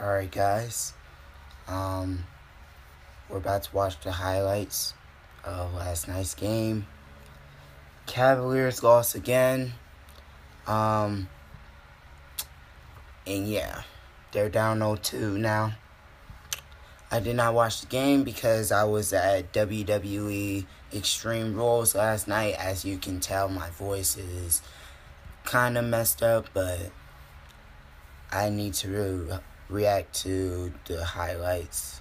Alright, guys. Um, we're about to watch the highlights of last night's game. Cavaliers lost again. Um, and yeah, they're down 0-2 now. I did not watch the game because I was at WWE Extreme Rules last night. As you can tell, my voice is kind of messed up, but I need to react to the highlights.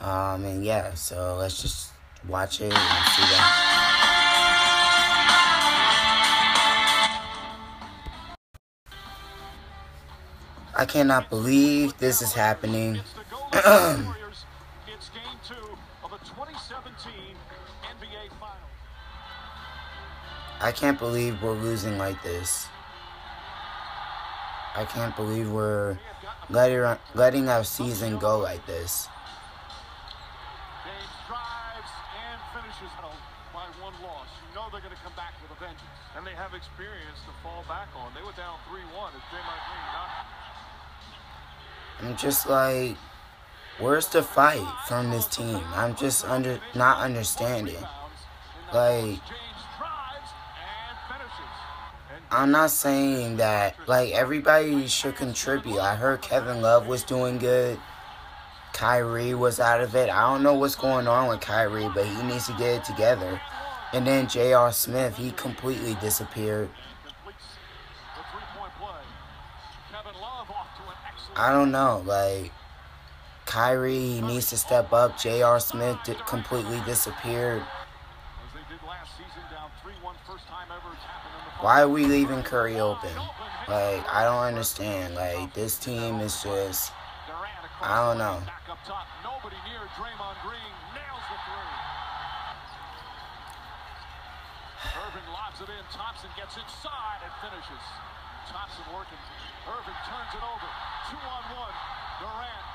Um, and yeah, so let's just watch it and see that. I cannot believe this is happening. I can't believe we're losing like this. I can't believe we're letting, letting our season go like this. by one loss. You know they're going to come back with a vengeance. And they have experience to fall back on. They were down 3-1 as Draymond Green I'm just like, where's the fight from this team? I'm just under not understanding. Like, I'm not saying that like everybody should contribute. I heard Kevin Love was doing good. Kyrie was out of it. I don't know what's going on with Kyrie, but he needs to get it together. And then J.R. Smith, he completely disappeared. I don't know, like Kyrie needs to step up. J.R. Smith completely disappeared. Why are we leaving Curry open? Like, I don't understand. Like, this team is just, I don't know. Nobody near Draymond Green nails the three. Irving lobs it in. Thompson gets inside and finishes. Thompson working. Irving turns it over. Two on one. Durant.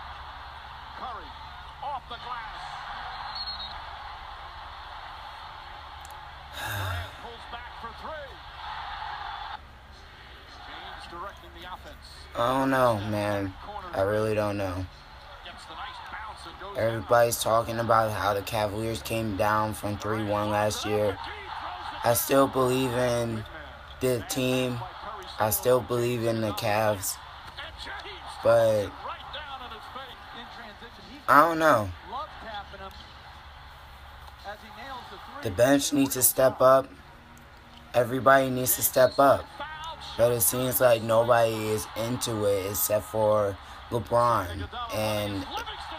Curry off the glass. Durant pulls back for three. I don't know, man. I really don't know. Everybody's talking about how the Cavaliers came down from 3-1 last year. I still believe in the team. I still believe in the Cavs. But I don't know. The bench needs to step up. Everybody needs to step up. But it seems like nobody is into it except for LeBron. And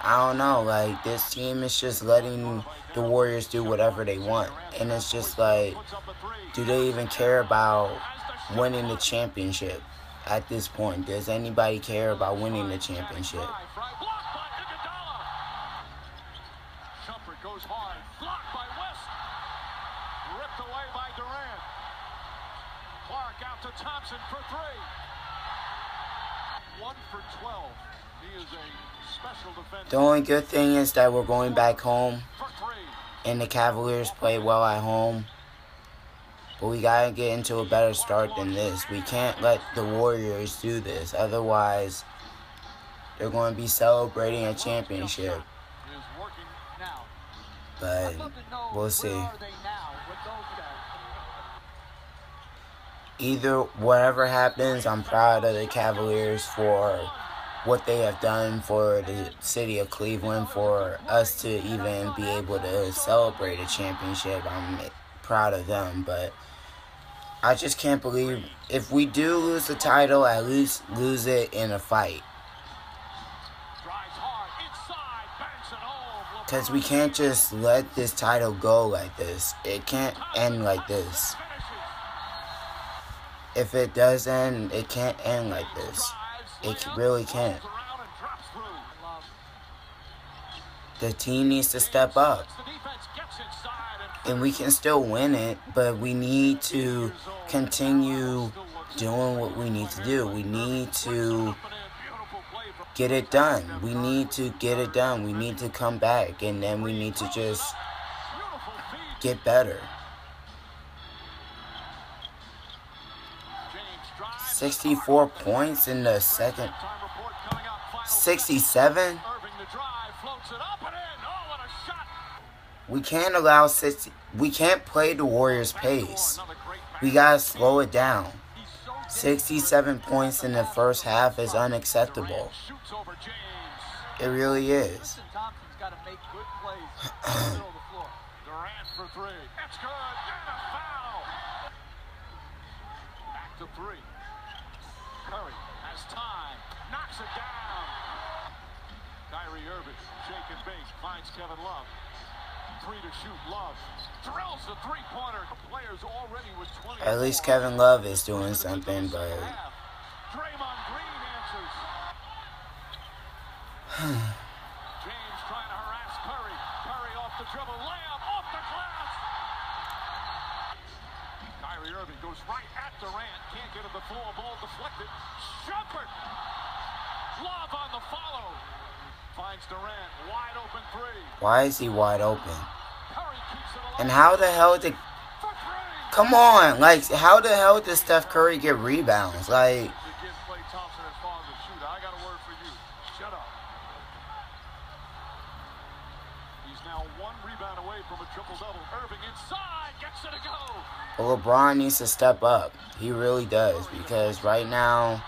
I don't know, like this team is just letting the Warriors do whatever they want. And it's just like, do they even care about winning the championship at this point? Does anybody care about winning the championship? goes hard. Blocked by West. Ripped away by Durant. Clark out to Thompson for three. One for 12. He is a special defender. The only good thing is that we're going back home. And the Cavaliers play well at home. But we got to get into a better start than this. We can't let the Warriors do this. Otherwise, they're going to be celebrating a championship. But we'll see. Either whatever happens, I'm proud of the Cavaliers for what they have done for the city of Cleveland, for us to even be able to celebrate a championship. I'm proud of them, but I just can't believe if we do lose the title, at least lose it in a fight. Because we can't just let this title go like this. It can't end like this if it does end, it can't end like this. It really can't. The team needs to step up. And we can still win it, but we need to continue doing what we need to do. We need to get it done. We need to get it done. We need to come back, and then we need to just get better. 64 points in the second 67? Irving the drive, floats it up and in. Oh, what a shot. We can't allow 60. We can't play the Warriors' pace. We gotta slow it down. 67 points in the first half is unacceptable. It really is. for three. It's good. And a foul. Back to three. Curry has time. Knocks it down. Kyrie Irving, shake and bake, finds Kevin Love. Three to shoot. Love drills the three-pointer. Players already with 20. At least Kevin Love is doing something, but Draymond Green answers. James trying to harass Curry. Curry off the dribble. Layup off Kyrie Irving goes right at Durant. Can't get to the floor. Ball deflected. Shumpert. Love on the follow. Finds Durant. Wide open three. why is he wide open? Curry keeps it And how the hell did. Come on! Like, how the hell did Steph Curry get rebounds? Like, to give Klay Thompson as far as a shooter. I got a word for you. Shut up. He's now one rebound away from a triple-double. Irving inside, gets it to go. LeBron needs to step up. He really does. Because right now,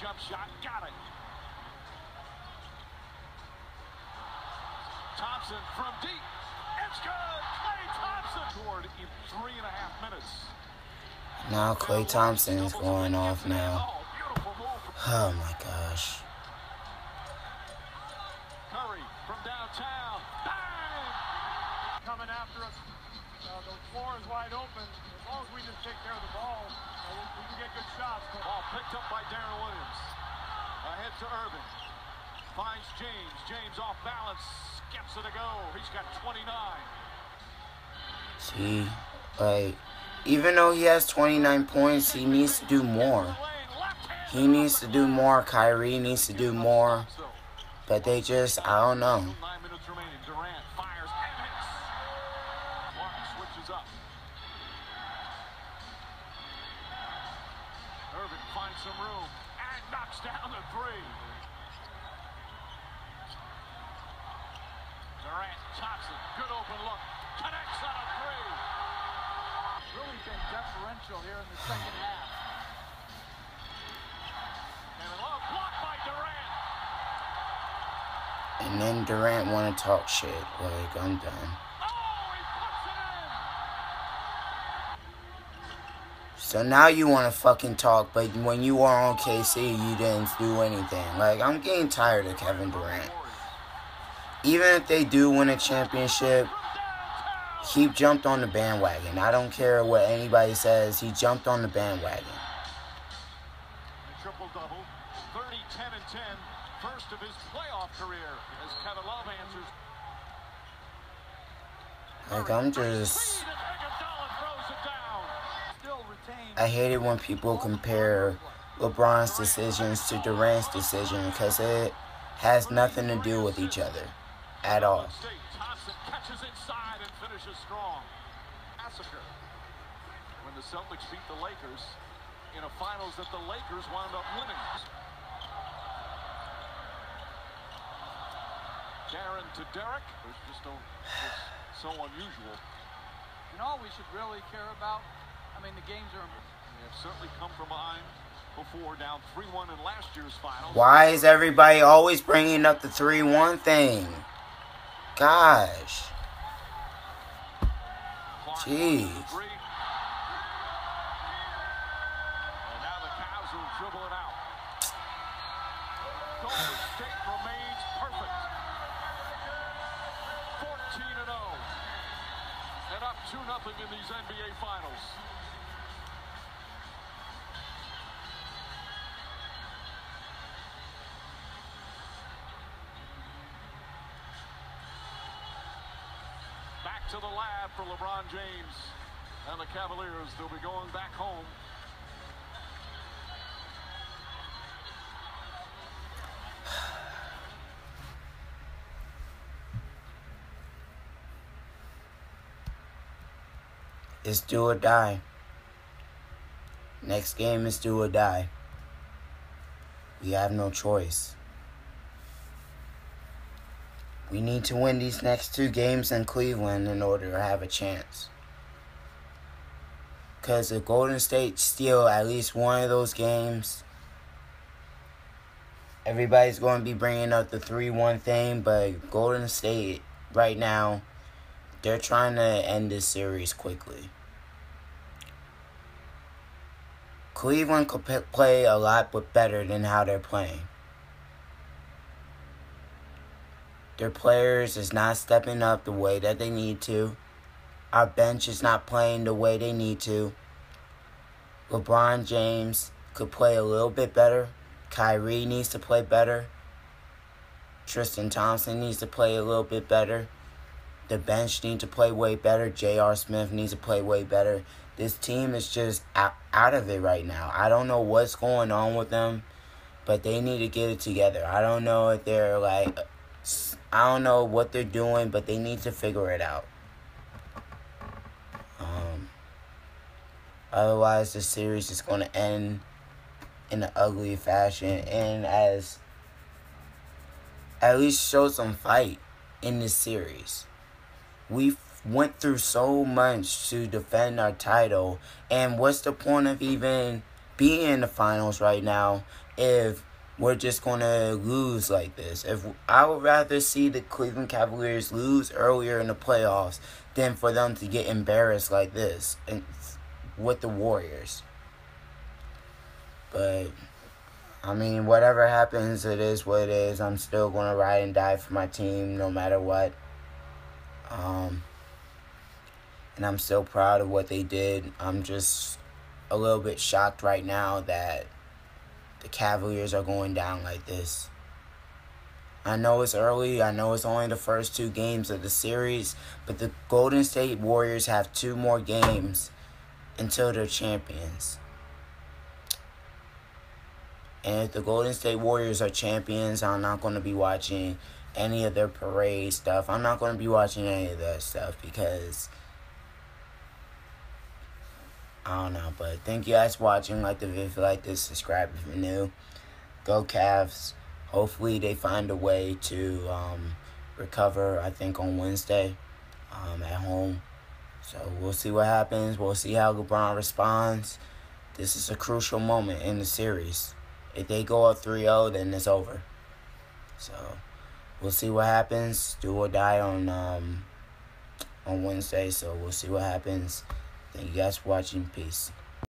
jump shot, got it. Thompson from deep. It's good. Klay Thompson scored in three and a half minutes. Now Klay Thompson is going off now. Oh, my gosh. Curry from downtown. Bang! coming after us. Uh, the floor is wide open. As long as we just take care of the ball, uh, we, can get good shots. But Ball picked up by Deron Williams. Ahead to Irving. Finds James. James off balance. Gets it to go. He's got 29. See, like, even though he has 29 points, he needs to do more. He needs to do more. Kyrie needs to do more. But they just, I don't know. Here in the second half. Kevin Love blocked by Durant. And then Durant want to talk shit. Like, I'm done. Oh, he puts it. So now you want to fucking talk, but when you were on KC, you didn't do anything. Like, I'm getting tired of Kevin Durant. Even if they do win a championship, he jumped on the bandwagon. I don't care what anybody says, he jumped on the bandwagon. Triple double, 30, 10, and 10. First of his playoff career as Kevin Love answers. Like, I'm just. Speed and Iguodala throws it down. Still retained. I hate it when people compare LeBron's decisions to Durant's decision because it has nothing to do with each other at all. State, catches inside and finishes strong. Massacre. When the Celtics beat the Lakers in a finals that the Lakers wound up winning. Darren to Derek. Those just don't. It's so unusual. You know what we should really care about? I mean, the games are They have certainly come from behind before, down 3-1 in last year's finals. Why is everybody always bringing up the 3 1 thing? Gosh. And up 2 nothing in these NBA finals. for LeBron James and the Cavaliers. They'll be going back home. It's do or die. Next game is do or die. We have no choice. We need to win these next two games in Cleveland in order to have a chance. Because if Golden State steal at least one of those games, everybody's going to be bringing up the 3 1 thing, but Golden State right now, they're trying to end this series quickly. Cleveland could play a lot but better than how they're playing. Their players is not stepping up the way that they need to. Our bench is not playing the way they need to. LeBron James could play a little bit better. Kyrie needs to play better. Tristan Thompson needs to play a little bit better. The bench needs to play way better. J.R. Smith needs to play way better. This team is just out, out of it right now. I don't know what's going on with them, but they need to get it together. I don't know if they're like I don't know what they're doing, but they need to figure it out. Um, otherwise, the series is going to end in an ugly fashion, and as at least show some fight in this series. We went through so much to defend our title, and what's the point of even being in the finals right now if we're just gonna lose like this. If I would rather see the Cleveland Cavaliers lose earlier in the playoffs than for them to get embarrassed like this and with the Warriors. But I mean, whatever happens, it is what it is. I'm still gonna ride and die for my team no matter what. Um, and I'm still proud of what they did. I'm just a little bit shocked right now that the Cavaliers are going down like this. I know it's early. I know it's only the first two games of the series, but the Golden State Warriors have two more games until they're champions. And if the Golden State Warriors are champions, I'm not going to be watching any of their parade stuff. I'm not going to be watching any of that stuff because I don't know, but thank you guys for watching. Like the video if you like this, subscribe if you're new. Go Cavs. Hopefully they find a way to um, recover, I think, on Wednesday um, at home. So we'll see what happens. We'll see how LeBron responds. This is a crucial moment in the series. If they go up 3-0, then it's over. So we'll see what happens. Do or die on um, on Wednesday. So we'll see what happens. Thank you guys for watching. Peace.